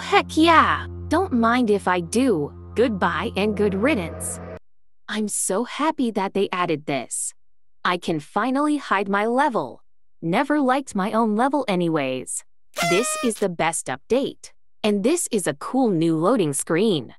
Heck yeah! Don't mind if I do. Goodbye and good riddance. I'm so happy that they added this. I can finally hide my level. Never liked my own level anyways. This is the best update. And this is a cool new loading screen.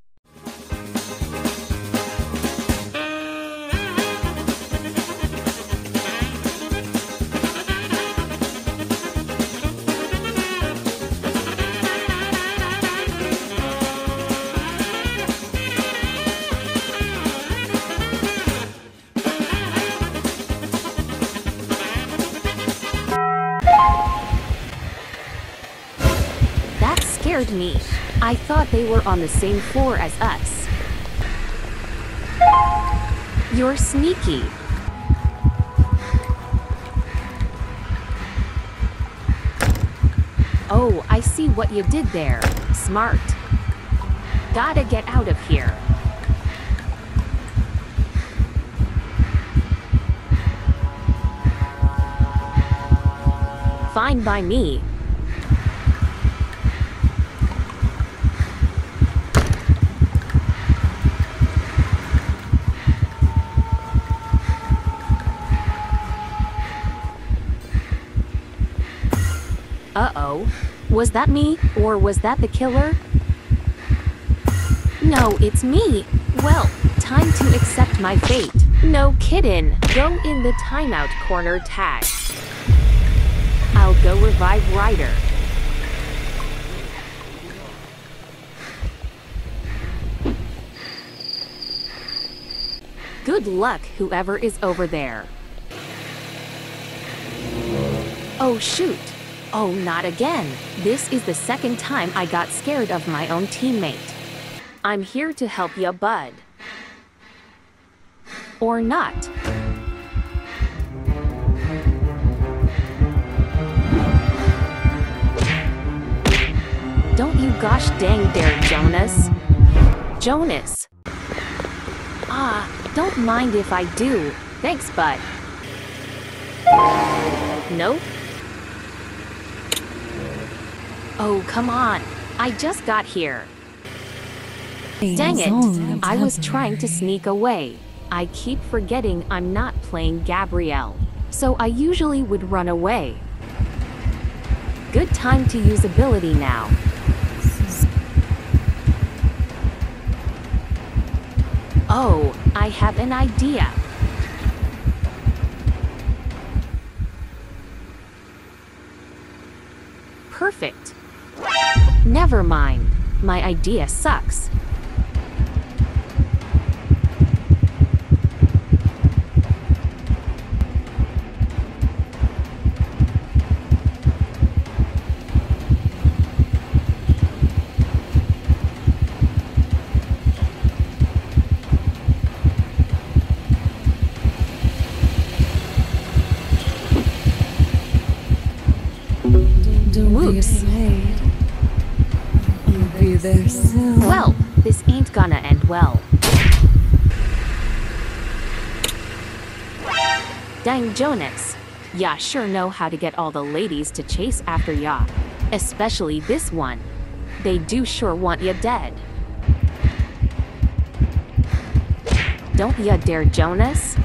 Scared me. I thought they were on the same floor as us. You're sneaky. Oh, I see what you did there. Smart. Gotta get out of here. Fine by me. Uh-oh. Was that me, or was that the killer? No, it's me. Well, time to accept my fate. No kiddin'. Go in the timeout corner tag. I'll go revive Ryder. Good luck, whoever is over there. Oh, shoot. Oh, not again. This is the second time I got scared of my own teammate. I'm here to help ya, bud. Or not. Don't you gosh dang dare, Jonas. Jonas. Ah, don't mind if I do. Thanks, bud. Nope. Oh, come on. I just got here. Dang it. I was trying to sneak away. I keep forgetting I'm not playing Gabrielle. So I usually would run away. Good time to use ability now. Oh, I have an idea. Perfect. Never mind. My idea sucks. Whoops. Soon. Well, this ain't gonna end well. Dang Jonas. Ya sure know how to get all the ladies to chase after ya. Especially this one. They do sure want ya dead. Don't ya dare Jonas.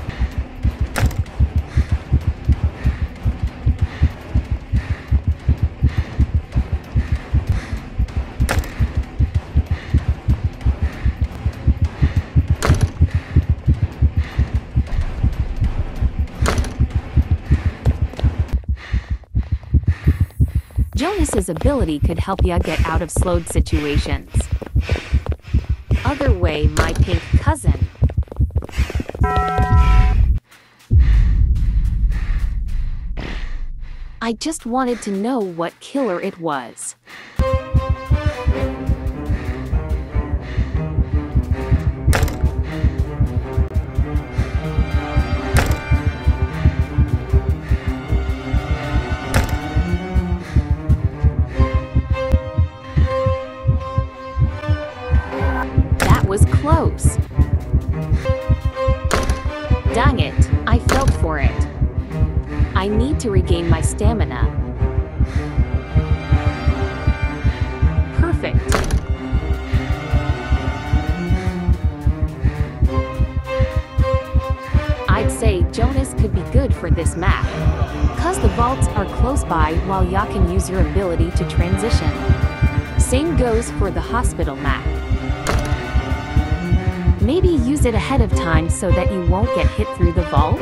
Jonas's ability could help ya get out of slowed situations. Other way, my pink cousin. I just wanted to know what killer it was. stamina. Perfect. I'd say Jonas could be good for this map. Cause the vaults are close by while ya can use your ability to transition. Same goes for the hospital map. Maybe use it ahead of time so that you won't get hit through the vault?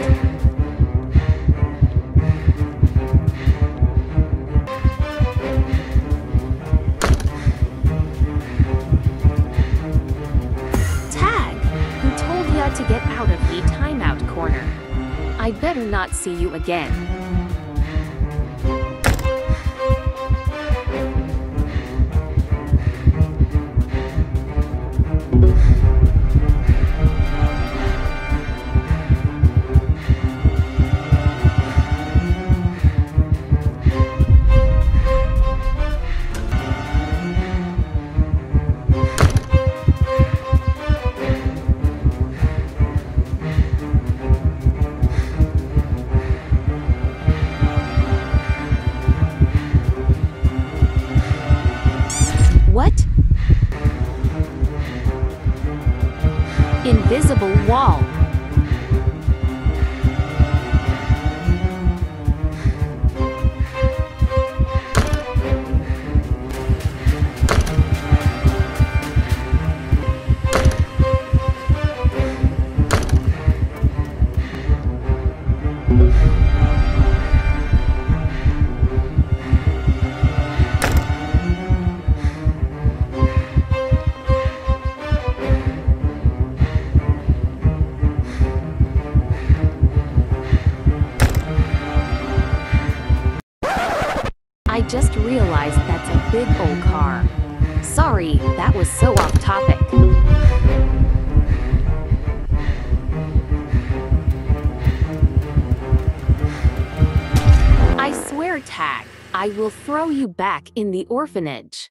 To get out of the timeout corner? I'd better not see you again. Invisible wall. Sorry, that was so off topic. I swear, Tag, I will throw you back in the orphanage.